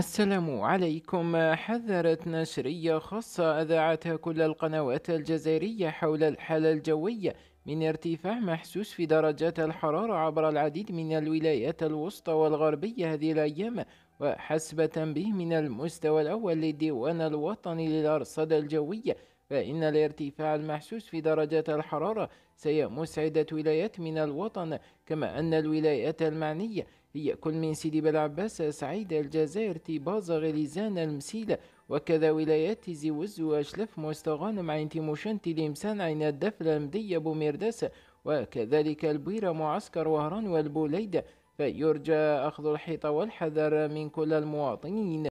السلام عليكم. حذرت نشرية خاصة أذاعتها كل القنوات الجزائرية حول الحالة الجوية من ارتفاع محسوس في درجات الحرارة عبر العديد من الولايات الوسطى والغربية هذه الأيام وحسب تنبيه من المستوى الأول للديوان الوطني للأرصاد الجوية. فإن الارتفاع المحسوس في درجات الحرارة سيمس عدة ولايات من الوطن كما أن الولايات المعنية هي كل من سيدي بلعباس سعيدة الجزائر تيبازا غليزان المسيلة وكذا ولايات زيوز وأشلف مستغانم عين تيموشنت تلمسان عين الدفلى المدية بوميرداس وكذلك البويرة معسكر وهران والبليدة فيرجى أخذ الحيطة والحذر من كل المواطنين.